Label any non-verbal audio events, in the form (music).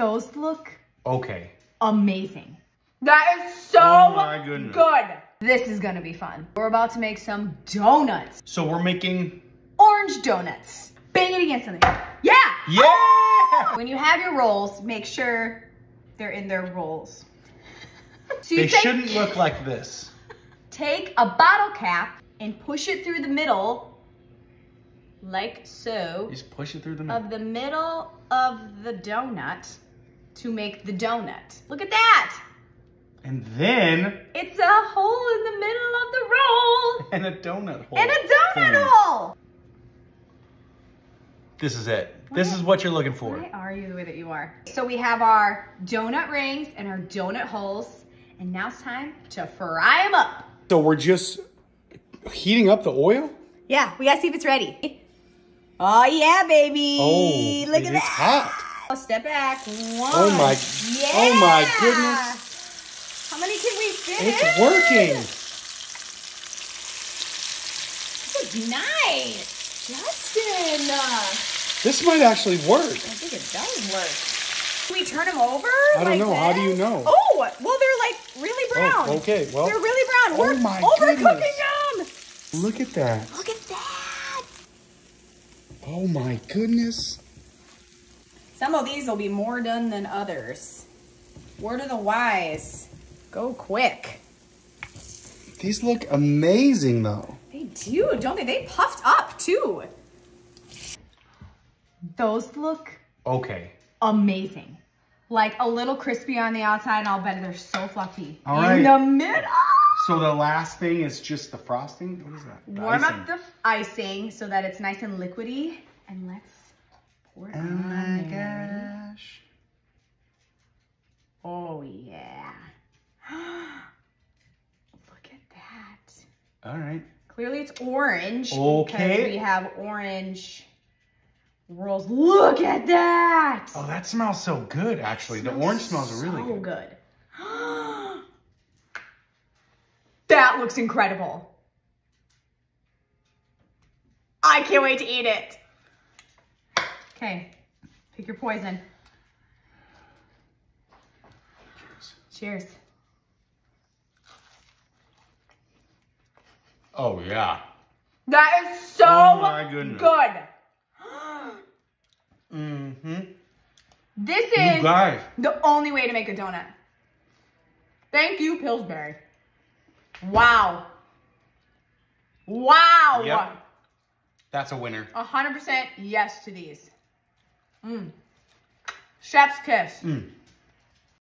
Those look Okay. amazing. That is so Oh my goodness. good. This is gonna be fun. We're about to make some donuts. So we're making. Orange donuts. Bang it against something. Yeah! Yeah! When you have your rolls, make sure they're in their rolls. (laughs) So They take, shouldn't look like this. take a bottle cap and push it through the middle, like so, Just push it through the middle. of the middle of the donut to make the donut. Look at that! And then. It's a hole in the middle of the roll (laughs) And a donut hole. and a donut thing. hole. This is it. This is what you're looking for. Why are you the way that you are? So we have our donut rings and our donut holes, and now it's time to fry them up. So we're just heating up the oil? Yeah, we gotta see if it's ready. Oh yeah, baby! Oh, look it at is that. hot. Oh, step back. One. Oh my- Yeah. oh my goodness. How many can we fit? It's working. This is nice, Justin. This might actually work. I think it does work. Can we turn them over? I don't know. How do you know? Oh, well, they're like really oh, brown. Oh, okay. Well, They're really brown. Oh We're my overcooking goodness. them. look at that. Look at that. Oh my goodness. Some of these will be more done than others. Word of the wise. Go quick. These look amazing though. They do, don't they? They puffed up too. Those look Okay. amazing. Like a little crispy on the outside, and I'll bet they're so fluffy. All In right. the middle. So the last thing is just the frosting. What is that? The Warm icing. up the icing so that it's nice and liquidy. And let's it Oh my gosh. Oh yeah. (gasps) Look at that. All right. Clearly it's orange. Okay. Because we have orange rolls. Look at that. Oh, that smells so good, actually. The orange smells really so good. good. (gasps) that looks incredible. I can't wait to eat it. Okay, pick your poison. Cheers. Oh, yeah. That is so Oh my goodness. good. (gasps) Mm-hmm. This is the only way to make a donut. Thank you, Pillsbury. Wow. Wow. Yep. That's a winner. A 100% yes to these. Mm. Chef's kiss. Mm.